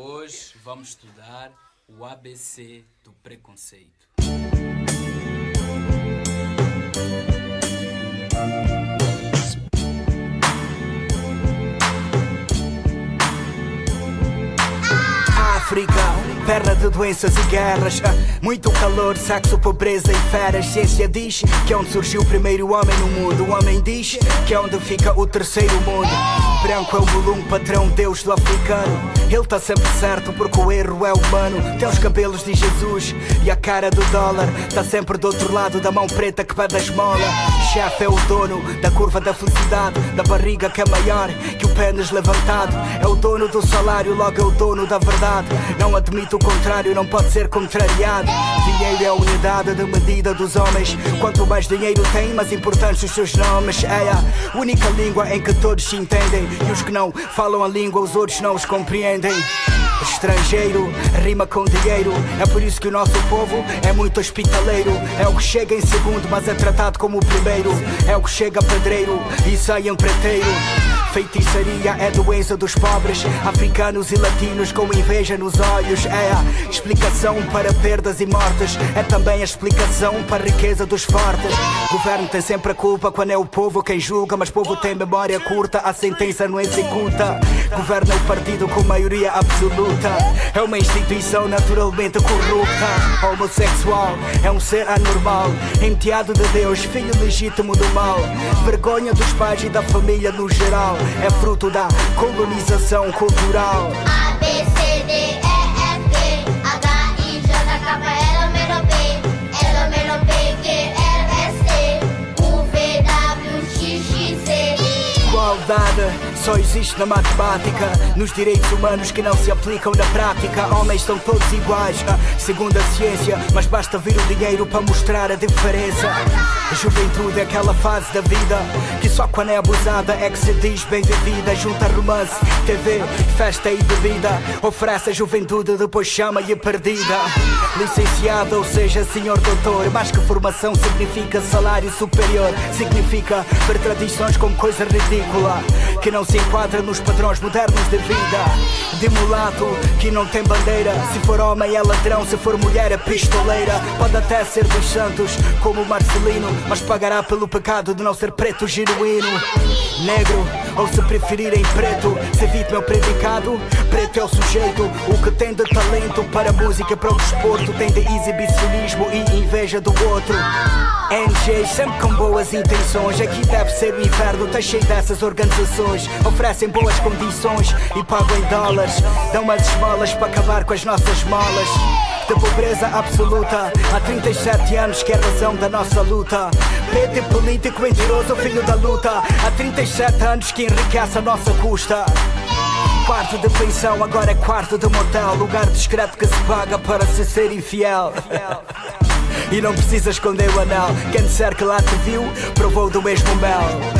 Hoje vamos estudar o ABC do preconceito. Perna de doenças e guerras. Muito calor, sexo, pobreza e feras. Ciência diz que é onde surgiu o primeiro homem no mundo. O homem diz que é onde fica o terceiro mundo. Branco é o Mulum, patrão Deus do africano. Ele tá sempre certo porque o erro é humano. Tem os cabelos de Jesus e a cara do dólar. Tá sempre do outro lado da mão preta que pede a esmola Chefe é o dono da curva da felicidade Da barriga que é maior que o pênis levantado. É o dono do salário, logo é o dono da verdade. Não admito o contrário, não pode ser contrariado. Dinheiro é a unidade de medida dos homens. Quanto mais dinheiro tem, mais importantes os seus nomes. É a única língua em que todos se entendem. E os que não falam a língua, os outros não os compreendem Estrangeiro, rima com dinheiro. É por isso que o nosso povo é muito hospitaleiro. É o que chega em segundo, mas é tratado como o primeiro. É o que chega pedreiro e sai empreiteiro Feitiçaria é doença dos pobres, africanos e latinos com inveja nos olhos. É a explicação para perdas e mortes, é também a explicação para a riqueza dos fortes. Governo tem sempre a culpa quando é o povo quem julga, mas povo tem memória curta, a sentença não executa. Governo é o partido com maioria absoluta, é uma instituição naturalmente corrupta. Homossexual é um ser anormal, enteado de Deus, filho legítimo do mal, vergonha dos pais e da família no geral é fruto da colonização cultural. A, B, C, D, E, F, G, H, I, J, K, L, M, N, O, P, L, M, N, O, P, Q, R, S, T, U, V, W, X, X, Z. Igualdade só existe na matemática, nos direitos humanos que não se aplicam na prática. Homens são todos iguais, segundo a ciência, mas basta vir o dinheiro para mostrar a diferença. A juventude é aquela fase da vida que só quando é abusada é que se diz bem vivida. Junta romance, TV, festa e bebida. Oferece a juventude, depois chama e é perdida. Licenciado, ou seja, senhor doutor. Mais que formação significa salário superior. Significa ver tradições como coisa ridícula que não se enquadra nos padrões modernos de vida. De mulato que não tem bandeira. Se for homem é ladrão, se for mulher é pistoleira. Pode até ser dos santos, como Marcelino, mas pagará pelo pecado de não ser preto genuíno. Negro, ou se preferirem preto, se é o predicado, preto é o sujeito. O que tem de talento para a música, para o desporto, tem de exibicionismo e inveja do outro. NG sempre com boas intenções. Aqui deve ser o inferno, tá cheio dessas organizações. Oferecem boas condições e pagam em dólares. Dão umas esmolas para acabar com as nossas molas. De pobreza absoluta, há 37 anos que é a razão da nossa luta. E político, mentiroso, filho da luta. Há 37 anos que enriquece a nossa custa. Quarto de pensão, agora é quarto de motel. Lugar discreto que se paga para se ser infiel. E não precisa esconder o anel. Quem disser que lá te viu, provou do mesmo mel.